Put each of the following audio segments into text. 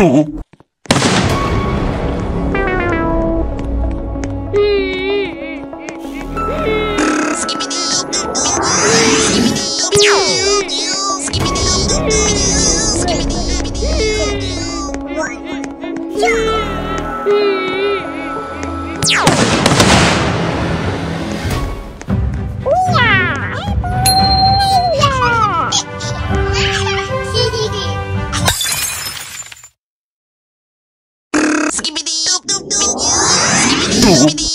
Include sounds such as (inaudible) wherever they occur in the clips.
Two. Mm-hmm.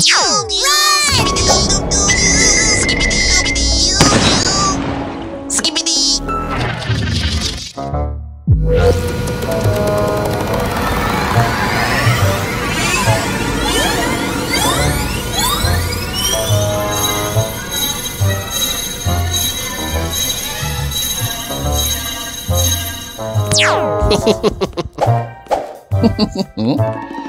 (laughs)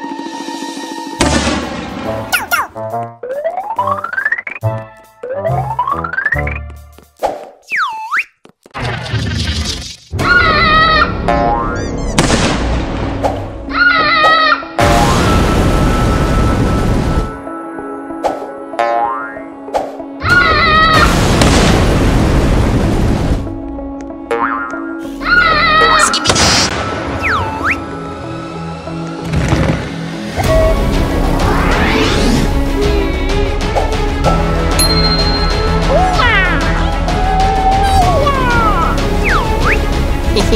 (laughs)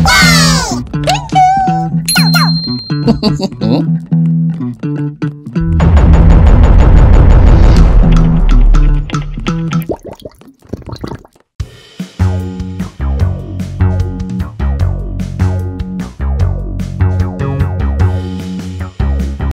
wow! (laughs)